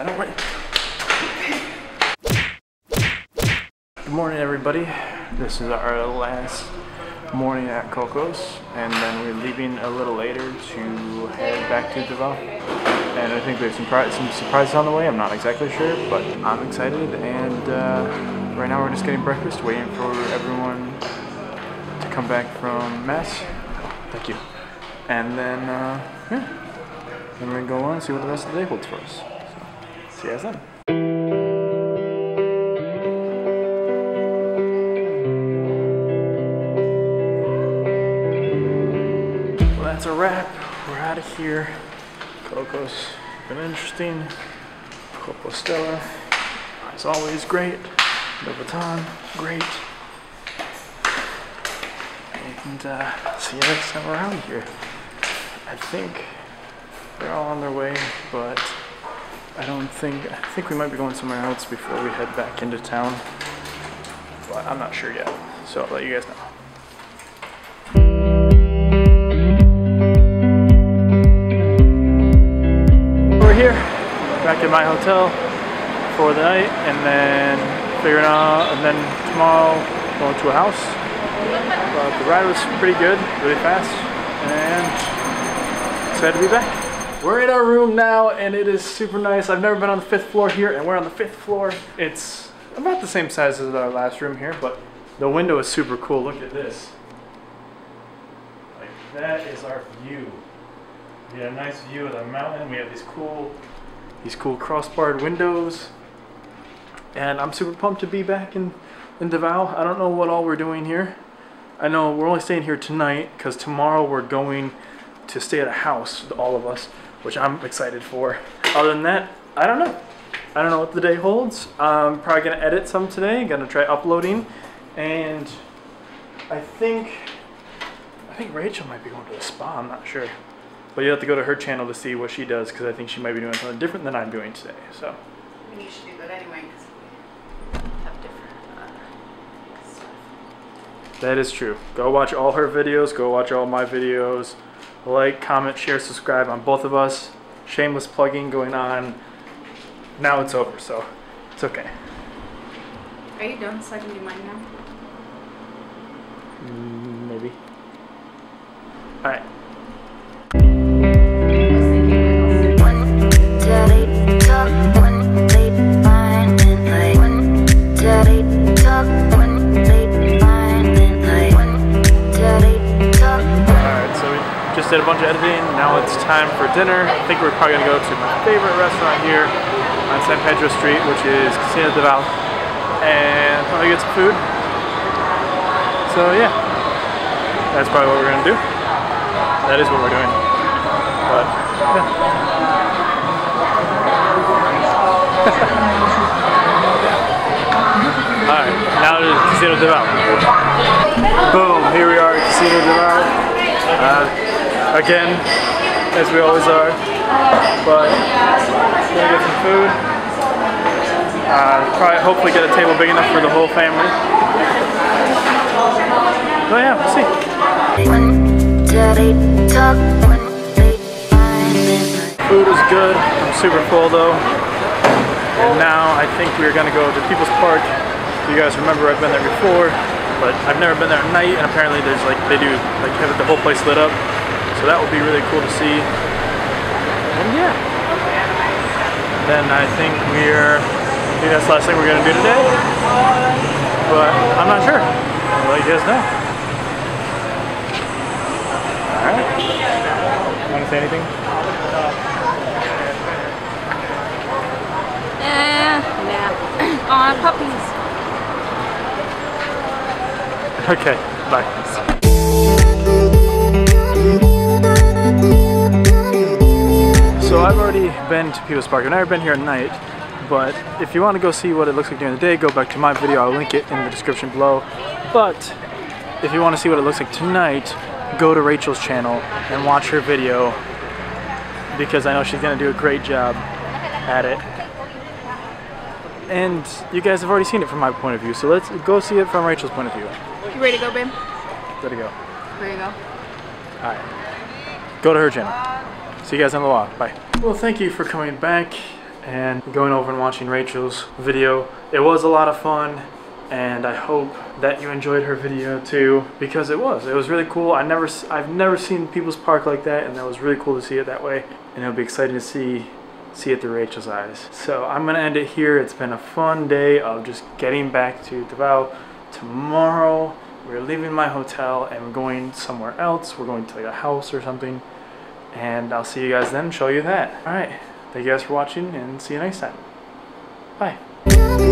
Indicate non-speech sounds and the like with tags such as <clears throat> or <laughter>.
I don't. Good morning, everybody. This is our last morning at Coco's, and then we're leaving a little later to head back to Davao. And I think there's some, pri- some surprises on the way. I'm not exactly sure, but I'm excited. And uh, right now we're just getting breakfast, waiting for everyone to come back from mass. Thank you. And then, uh, yeah, then we're gonna go on and see what the rest of the day holds for us. Guys then. Well, that's a wrap. We're out of here. Coco's been interesting. Compostela, as always, great. Louboutin, great. And uh, see you next time around here. I think they're all on their way, but I don't think, I think we might be going somewhere else before we head back into town. But I'm not sure yet, so I'll let you guys know. We're here, back at my hotel for the night, and then figuring out, and then tomorrow going to a house. But the ride was pretty good, really fast, and excited to be back. We're in our room now, and it is super nice. I've never been on the fifth floor here, and we're on the fifth floor. It's about the same size as our last room here, but the window is super cool. Look at this. Like that is our view. We have a nice view of the mountain. We have these cool, these cool crossbarred windows, and I'm super pumped to be back in in Davao. I don't know what all we're doing here. I know we're only staying here tonight because tomorrow we're going to stay at a house, with all of us, which I'm excited for. Other than that, I don't know. I don't know what the day holds. I'm probably gonna edit some today. Gonna try uploading, and I think I think Rachel might be going to the spa. I'm not sure, but you have to go to her channel to see what she does because I think she might be doing something different than I'm doing today. So I mean, you should do that anyway because we have different uh, stuff. that is true. Go watch all her videos. Go watch all my videos. Like, comment, share, subscribe on both of us. Shameless plugging going on. Now it's over, so it's okay. Are you done so I can do mine now? Mm, Maybe. All did a bunch of editing. Now it's time for dinner. I think we're probably gonna go to my favorite restaurant here on San Pedro Street, which is Kusina Dabaw, and probably get some food. So yeah, that's probably what we're gonna do. That is what we're doing. But yeah. <laughs> Alright, now to Kusina Dabaw. Boom, here we are at Kusina Dabaw. Again, as we always are. But gonna get some food. Uh, probably hopefully get a table big enough for the whole family. But yeah, we'll see. Food was good. I'm super full though. And now I think we're gonna go to People's Park. You guys remember I've been there before, but I've never been there at night and apparently there's like they do like have the whole place lit up. So that would be really cool to see. And yeah. Then I think we're I think that's the last thing we're gonna do today. But I'm not sure. I'll let you guys know. Alright. Wanna say anything? eh, nah. <clears throat> Aw, puppies. Okay, bye. So I've already been to People's Park. I've never been here at night, but if you want to go see what it looks like during the day, go back to my video. I'll link it in the description below. But if you want to see what it looks like tonight, go to Rachel's channel and watch her video because I know she's going to do a great job at it. And you guys have already seen it from my point of view, so let's go see it from Rachel's point of view. You ready to go, babe? Ready to go. Ready to go? Alright. Go to her channel. See you guys a little while. Bye. Well, thank you for coming back and going over and watching Rachel's video. It was a lot of fun and I hope that you enjoyed her video too because it was. It was really cool. I never I've never seen People's Park like that and that was really cool to see it that way. And it'll be exciting to see see it through Rachel's eyes. So I'm gonna end it here. It's been a fun day of just getting back to Davao. Tomorrow we're leaving my hotel and we're going somewhere else. We're going to like a house or something and I'll see you guys then. Show you that. All right. Thank you guys for watching and see you next time. Bye.